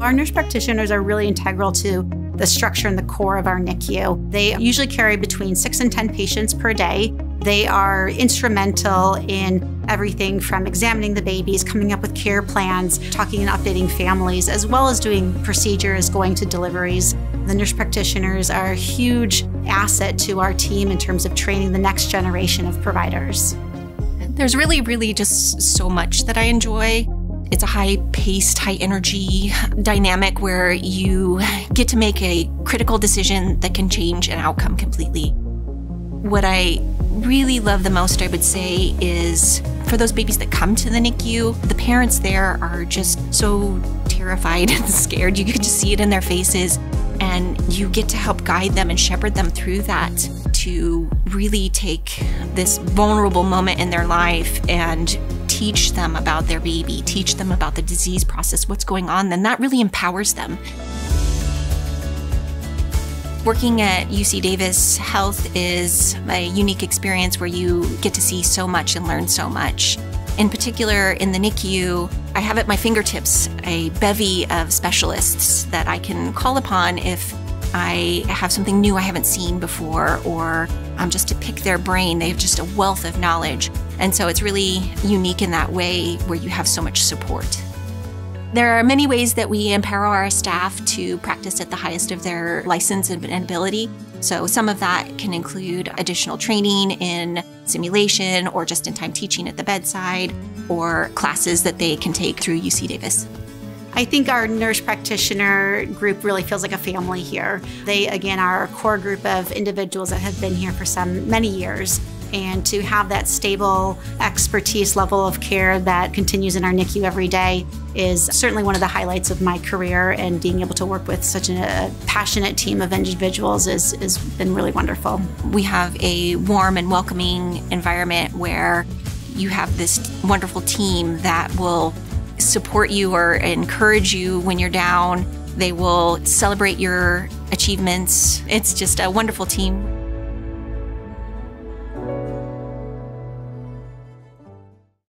Our nurse practitioners are really integral to the structure and the core of our NICU. They usually carry between six and 10 patients per day. They are instrumental in everything from examining the babies, coming up with care plans, talking and updating families, as well as doing procedures, going to deliveries. The nurse practitioners are a huge asset to our team in terms of training the next generation of providers. There's really, really just so much that I enjoy. It's a high paced, high energy dynamic where you get to make a critical decision that can change an outcome completely. What I really love the most, I would say, is for those babies that come to the NICU, the parents there are just so terrified and scared. You get to see it in their faces, and you get to help guide them and shepherd them through that to really take this vulnerable moment in their life and teach them about their baby, teach them about the disease process, what's going on, then that really empowers them. Working at UC Davis Health is a unique experience where you get to see so much and learn so much. In particular, in the NICU, I have at my fingertips a bevy of specialists that I can call upon if I have something new I haven't seen before, or um, just to pick their brain. They have just a wealth of knowledge. And so it's really unique in that way where you have so much support. There are many ways that we empower our staff to practice at the highest of their license and ability. So, some of that can include additional training in simulation or just in time teaching at the bedside or classes that they can take through UC Davis. I think our nurse practitioner group really feels like a family here. They, again, are a core group of individuals that have been here for some many years. And to have that stable expertise level of care that continues in our NICU every day is certainly one of the highlights of my career. And being able to work with such a passionate team of individuals has is, is been really wonderful. We have a warm and welcoming environment where you have this wonderful team that will support you or encourage you when you're down. They will celebrate your achievements. It's just a wonderful team.